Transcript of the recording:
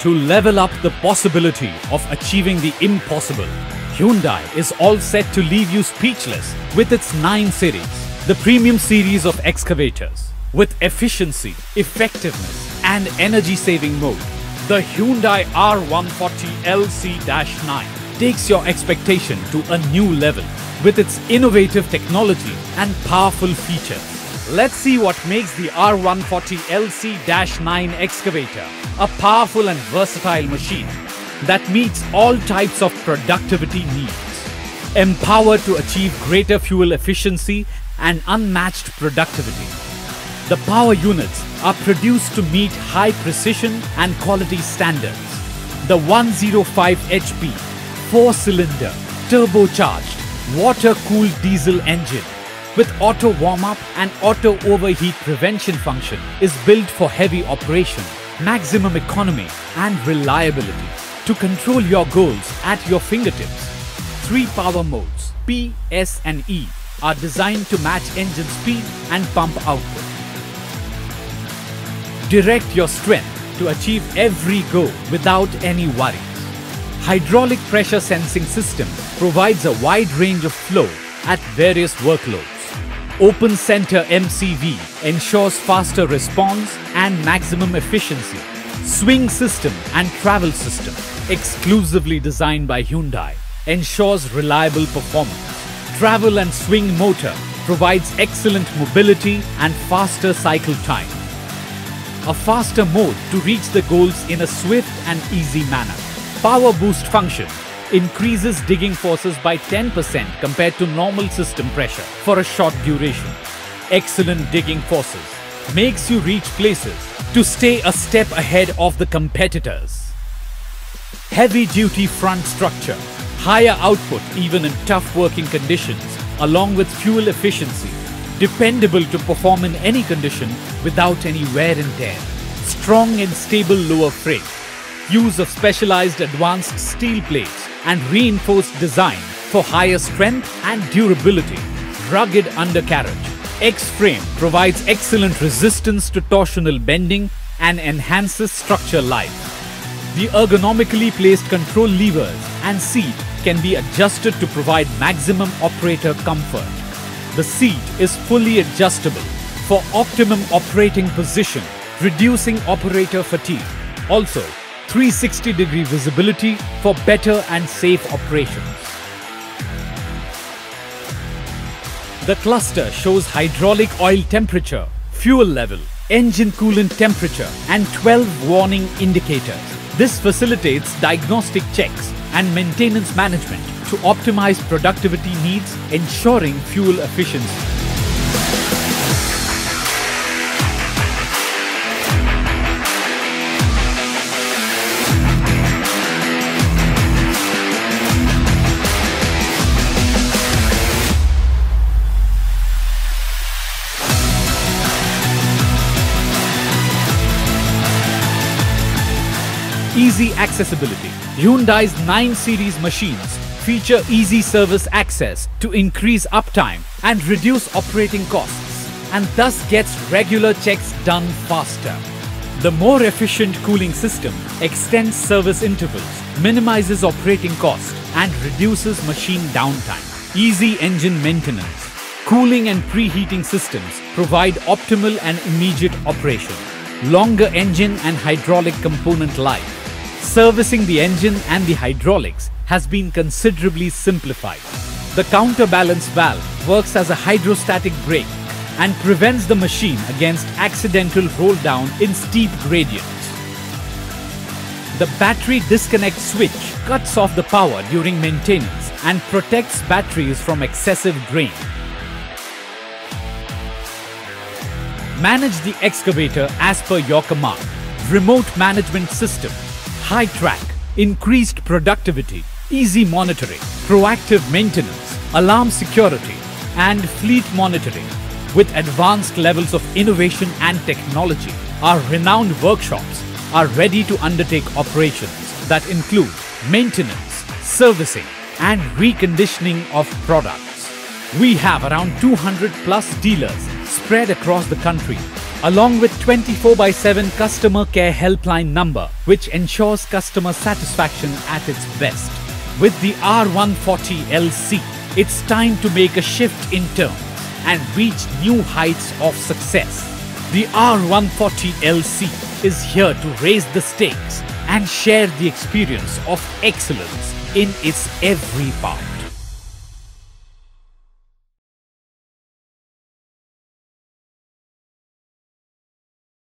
To level up the possibility of achieving the impossible, Hyundai is all set to leave you speechless with its 9 series, the premium series of excavators. With efficiency, effectiveness and energy saving mode, the Hyundai R140 LC-9 takes your expectation to a new level with its innovative technology and powerful features. Let's see what makes the R140 LC-9 excavator a powerful and versatile machine that meets all types of productivity needs. Empowered to achieve greater fuel efficiency and unmatched productivity. The power units are produced to meet high precision and quality standards. The 105 HP, 4-cylinder, turbocharged, water-cooled diesel engine with auto warm-up and auto overheat prevention function is built for heavy operation, maximum economy and reliability to control your goals at your fingertips. Three power modes, P, S and E, are designed to match engine speed and pump output. Direct your strength to achieve every goal without any worries. Hydraulic pressure sensing system provides a wide range of flow at various workloads. Open Center MCV ensures faster response and maximum efficiency. Swing system and travel system, exclusively designed by Hyundai, ensures reliable performance. Travel and swing motor provides excellent mobility and faster cycle time. A faster mode to reach the goals in a swift and easy manner. Power boost function increases digging forces by 10% compared to normal system pressure for a short duration. Excellent digging forces makes you reach places to stay a step ahead of the competitors. Heavy duty front structure, higher output even in tough working conditions along with fuel efficiency, dependable to perform in any condition without any wear and tear. Strong and stable lower frame, use of specialized advanced steel plates and reinforced design for higher strength and durability. Rugged undercarriage. X-frame provides excellent resistance to torsional bending and enhances structure life. The ergonomically placed control levers and seat can be adjusted to provide maximum operator comfort. The seat is fully adjustable for optimum operating position, reducing operator fatigue. Also, 360 degree visibility for better and safe operations. The cluster shows hydraulic oil temperature, fuel level, engine coolant temperature and 12 warning indicators. This facilitates diagnostic checks and maintenance management to optimize productivity needs, ensuring fuel efficiency. Easy accessibility. Hyundai's 9 Series machines feature easy service access to increase uptime and reduce operating costs and thus gets regular checks done faster. The more efficient cooling system extends service intervals, minimizes operating cost and reduces machine downtime. Easy engine maintenance. Cooling and preheating systems provide optimal and immediate operation. Longer engine and hydraulic component life. Servicing the engine and the hydraulics has been considerably simplified. The counterbalance valve works as a hydrostatic brake and prevents the machine against accidental roll down in steep gradients. The battery disconnect switch cuts off the power during maintenance and protects batteries from excessive drain. Manage the excavator as per your command. Remote management system, high track, increased productivity, easy monitoring, proactive maintenance, alarm security, and fleet monitoring. With advanced levels of innovation and technology, our renowned workshops are ready to undertake operations that include maintenance, servicing, and reconditioning of products. We have around 200 plus dealers spread across the country along with 24 by 7 customer care helpline number, which ensures customer satisfaction at its best. With the R140LC, it's time to make a shift in tone and reach new heights of success. The R140LC is here to raise the stakes and share the experience of excellence in its every part.